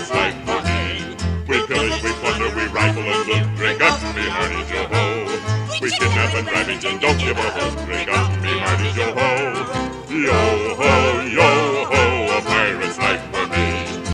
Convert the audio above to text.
this life for me. We pillage, we plunder, we rifle and loot. Drink up, me hearty, yo ho. We kidnap and ravage and don't give a hoot. Drink up, me hearty, yo ho. Yo